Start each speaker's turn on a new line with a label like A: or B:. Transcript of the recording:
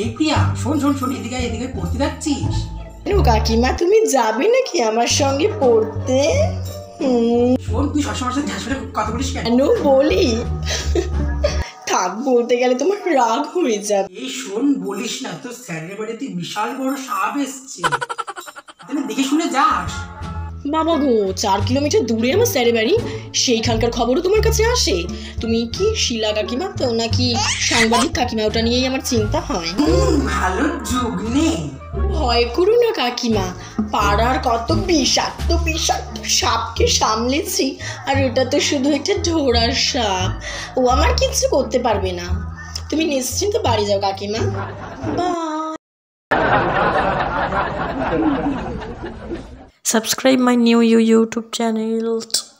A: এই প্রিয়া শোন শোন শোন এদিকে এদিকে পড়তে যাচ্ছিস?
B: কেন কাকিমা তুমি যাবে নাকি আমার সঙ্গে পড়তে?
A: শোন তুই সবসময় সাথে ঝাঁস কথা বলিস কেন?
B: কেন বলি? থাক বলতে গেলে তোমার রাগ হয়ে যাবে।
A: এই শোন বলিস না তোর স্যারের বাড়িতে বিশাল বড় সাপ এসছে।
B: বাবা গো চার কিলোমিটার দূরে আমার স্যারের বাড়ি। সেইখানকার খবরও তোমার কাছে আসে? তুমি কি শিলা কাকিমা তো নাকি সাংবাদিক কাকিমা? ওটা নিয়েই আমার চিন্তা হয়।
A: ভালো যুগ নেই।
B: ভয় করো না কাকিমা পাড়ার কত বিষাক্ত বিষাক্ত সাপকে সামলেছি আর ওটা তো শুধু একটা ঢোড়ার সাপ। ও আমার কিচ্ছু করতে পারবে না। তুমি নিশ্চিন্ত বাড়ি যাও কাকিমা। Bye.
C: Subscribe my new YouTube channel